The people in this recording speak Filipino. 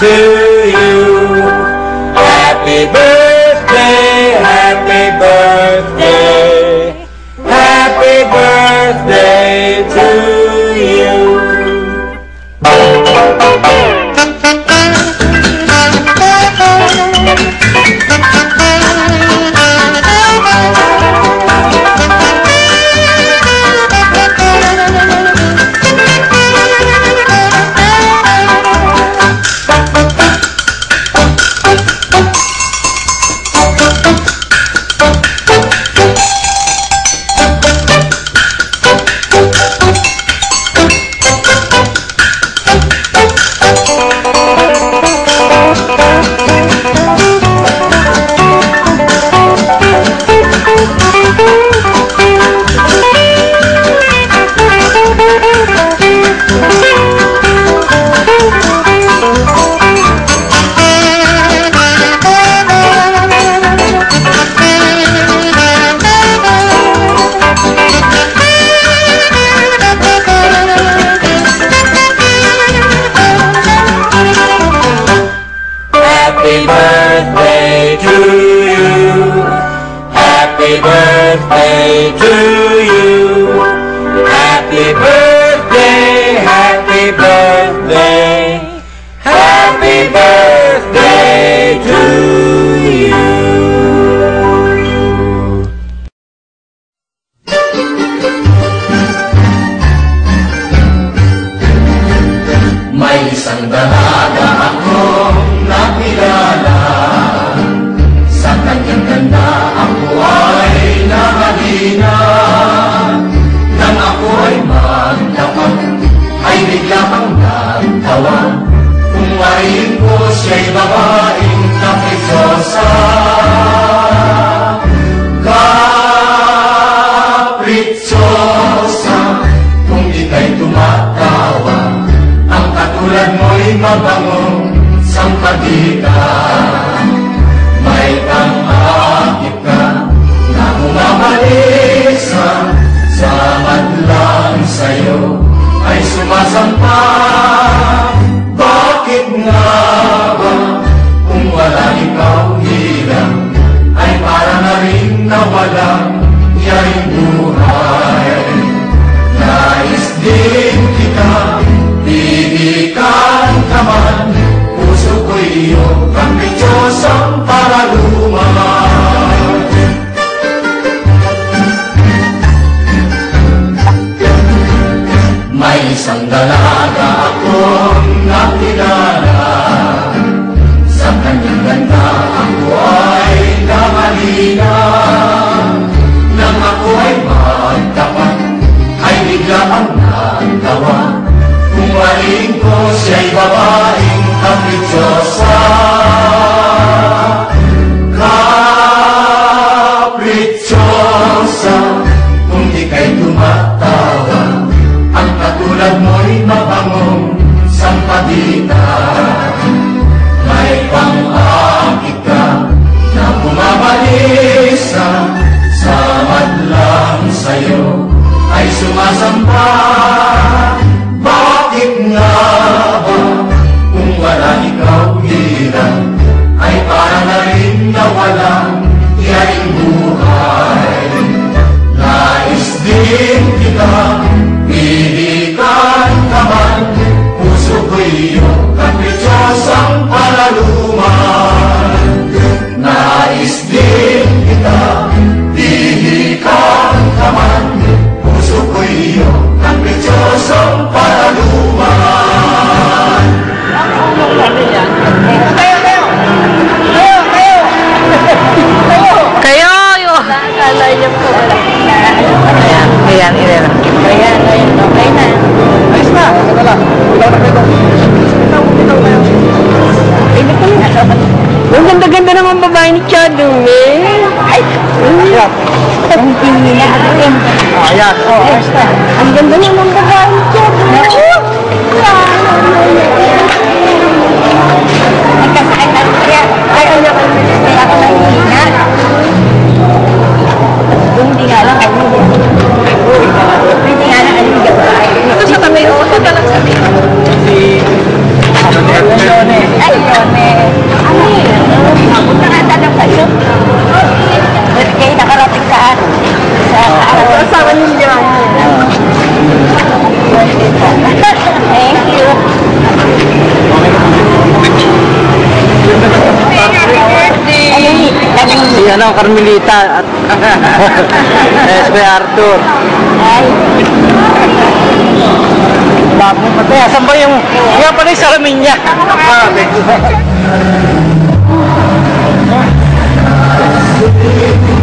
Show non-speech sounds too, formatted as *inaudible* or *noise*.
two. to you. Happy birthday, happy birthday, happy birthday to you. May isang dalaga akong nakilala Sa kanyang ganda ako Panginoon Nang ako ay magdapat Ay bigla kang nagtawa. Kung marihin ko siya'y babay Yan, o. Oh. Ang ganda niya ng babae niya. Naku! Nagkasakit na. Ayaw niya kami kaya ako. Hindi lang kami. Hindi. Hindi nga lang kami. Ito sa kamay, o. Oh. Ano, Carmelita at *laughs* *laughs* SP Arthur. Ay, Bago pati. Asan ba yung... Yan pala yung salamin niya. Okay *laughs*